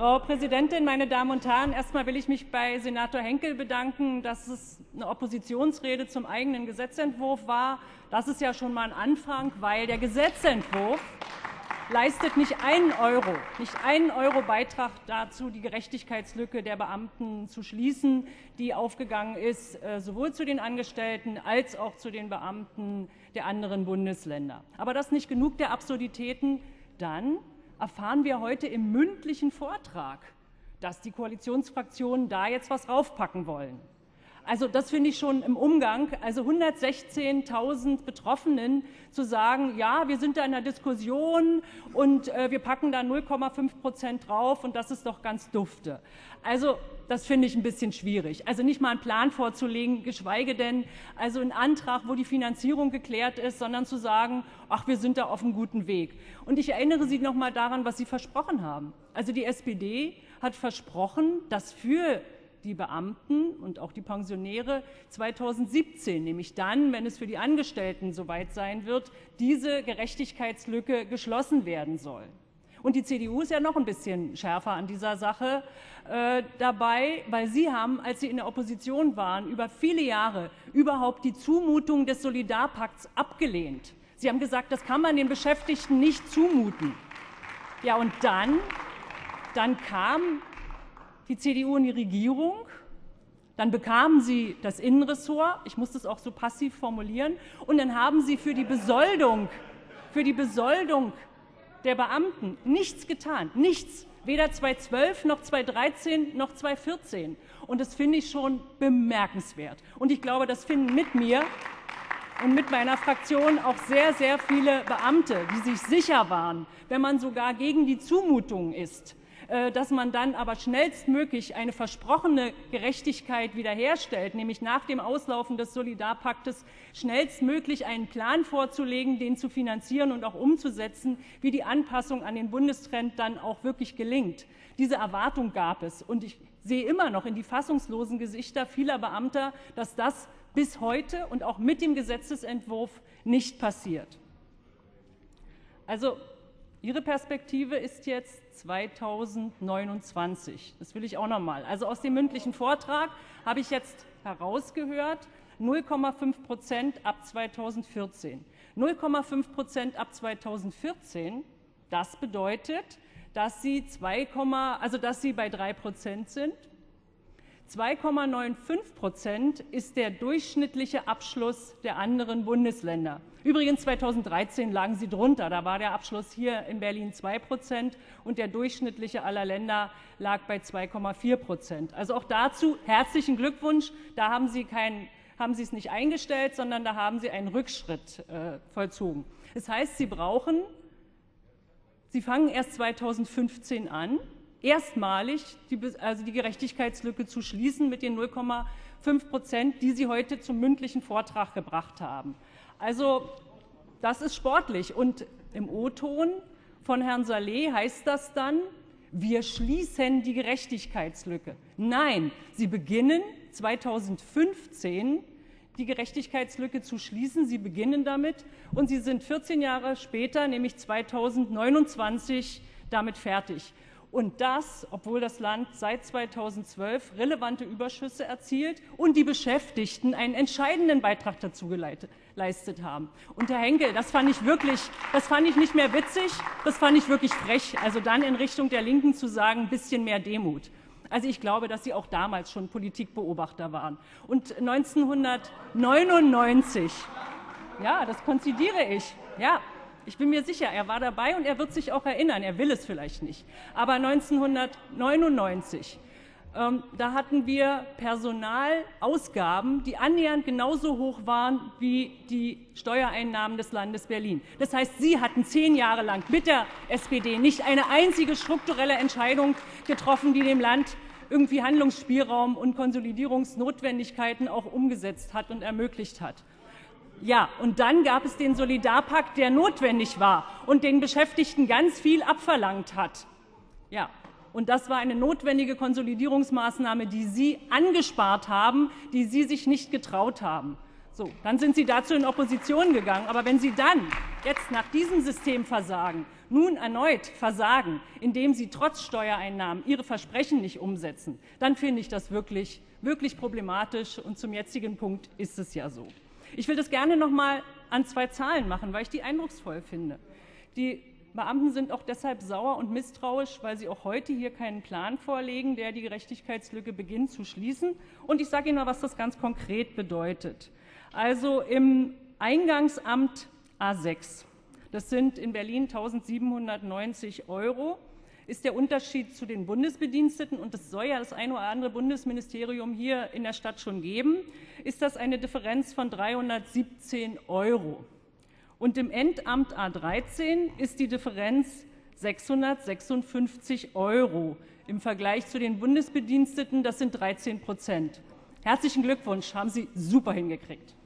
Frau Präsidentin, meine Damen und Herren! Erstmal will ich mich bei Senator Henkel bedanken, dass es eine Oppositionsrede zum eigenen Gesetzentwurf war. Das ist ja schon mal ein Anfang, weil der Gesetzentwurf leistet nicht einen Euro, nicht einen Euro Beitrag dazu, die Gerechtigkeitslücke der Beamten zu schließen, die aufgegangen ist, äh, sowohl zu den Angestellten als auch zu den Beamten der anderen Bundesländer. Aber das nicht genug der Absurditäten. Dann erfahren wir heute im mündlichen Vortrag, dass die Koalitionsfraktionen da jetzt was raufpacken wollen. Also das finde ich schon im Umgang, also 116.000 Betroffenen zu sagen, ja, wir sind da in der Diskussion und äh, wir packen da 0,5 Prozent drauf und das ist doch ganz dufte. Also das finde ich ein bisschen schwierig. Also nicht mal einen Plan vorzulegen, geschweige denn also einen Antrag, wo die Finanzierung geklärt ist, sondern zu sagen, ach, wir sind da auf einem guten Weg. Und ich erinnere Sie noch mal daran, was Sie versprochen haben. Also die SPD hat versprochen, dass für die Beamten und auch die Pensionäre 2017, nämlich dann, wenn es für die Angestellten soweit sein wird, diese Gerechtigkeitslücke geschlossen werden soll. Und die CDU ist ja noch ein bisschen schärfer an dieser Sache äh, dabei, weil sie haben, als sie in der Opposition waren, über viele Jahre überhaupt die Zumutung des Solidarpakts abgelehnt. Sie haben gesagt, das kann man den Beschäftigten nicht zumuten. Ja, und dann, dann kam die CDU in die Regierung. Dann bekamen sie das Innenressort, ich muss das auch so passiv formulieren, und dann haben sie für die Besoldung, für die Besoldung der Beamten nichts getan, nichts, weder 2012 noch 2013 noch 2014. Und das finde ich schon bemerkenswert. Und ich glaube, das finden mit mir und mit meiner Fraktion auch sehr, sehr viele Beamte, die sich sicher waren, wenn man sogar gegen die Zumutung ist, dass man dann aber schnellstmöglich eine versprochene Gerechtigkeit wiederherstellt, nämlich nach dem Auslaufen des Solidarpaktes schnellstmöglich einen Plan vorzulegen, den zu finanzieren und auch umzusetzen, wie die Anpassung an den Bundestrend dann auch wirklich gelingt. Diese Erwartung gab es. Und ich sehe immer noch in die fassungslosen Gesichter vieler Beamter, dass das bis heute und auch mit dem Gesetzesentwurf nicht passiert. Also Ihre Perspektive ist jetzt 2029. Das will ich auch noch mal. Also aus dem mündlichen Vortrag habe ich jetzt herausgehört, 0,5 Prozent ab 2014. 0,5 Prozent ab 2014, das bedeutet, dass Sie, 2, also dass Sie bei 3 Prozent sind 2,95 Prozent ist der durchschnittliche Abschluss der anderen Bundesländer. Übrigens 2013 lagen sie drunter. Da war der Abschluss hier in Berlin 2 Prozent und der durchschnittliche aller Länder lag bei 2,4 Prozent. Also auch dazu herzlichen Glückwunsch. Da haben Sie, kein, haben sie es nicht eingestellt, sondern da haben Sie einen Rückschritt äh, vollzogen. Das heißt, Sie brauchen, Sie fangen erst 2015 an erstmalig die, also die Gerechtigkeitslücke zu schließen mit den 0,5 Prozent, die Sie heute zum mündlichen Vortrag gebracht haben. Also das ist sportlich. Und im O-Ton von Herrn Saleh heißt das dann, wir schließen die Gerechtigkeitslücke. Nein, Sie beginnen 2015 die Gerechtigkeitslücke zu schließen. Sie beginnen damit und Sie sind 14 Jahre später, nämlich 2029, damit fertig. Und das, obwohl das Land seit 2012 relevante Überschüsse erzielt und die Beschäftigten einen entscheidenden Beitrag dazu geleistet haben. Und Herr Henkel, das fand ich wirklich, das fand ich nicht mehr witzig, das fand ich wirklich frech. Also dann in Richtung der Linken zu sagen, ein bisschen mehr Demut. Also ich glaube, dass Sie auch damals schon Politikbeobachter waren. Und 1999, ja, das konzidiere ich, ja, ich bin mir sicher, er war dabei und er wird sich auch erinnern. Er will es vielleicht nicht. Aber 1999, ähm, da hatten wir Personalausgaben, die annähernd genauso hoch waren wie die Steuereinnahmen des Landes Berlin. Das heißt, Sie hatten zehn Jahre lang mit der SPD nicht eine einzige strukturelle Entscheidung getroffen, die dem Land irgendwie Handlungsspielraum und Konsolidierungsnotwendigkeiten auch umgesetzt hat und ermöglicht hat. Ja, und dann gab es den Solidarpakt, der notwendig war und den Beschäftigten ganz viel abverlangt hat. Ja, und das war eine notwendige Konsolidierungsmaßnahme, die Sie angespart haben, die Sie sich nicht getraut haben. So, dann sind Sie dazu in Opposition gegangen. Aber wenn Sie dann jetzt nach diesem Systemversagen nun erneut versagen, indem Sie trotz Steuereinnahmen Ihre Versprechen nicht umsetzen, dann finde ich das wirklich, wirklich problematisch. Und zum jetzigen Punkt ist es ja so. Ich will das gerne noch mal an zwei Zahlen machen, weil ich die eindrucksvoll finde. Die Beamten sind auch deshalb sauer und misstrauisch, weil sie auch heute hier keinen Plan vorlegen, der die Gerechtigkeitslücke beginnt zu schließen. Und ich sage Ihnen mal, was das ganz konkret bedeutet. Also im Eingangsamt A6, das sind in Berlin 1790 Euro, ist der Unterschied zu den Bundesbediensteten, und das soll ja das eine oder andere Bundesministerium hier in der Stadt schon geben, ist das eine Differenz von 317 Euro. Und im Endamt A13 ist die Differenz 656 Euro. Im Vergleich zu den Bundesbediensteten, das sind 13 Prozent. Herzlichen Glückwunsch, haben Sie super hingekriegt.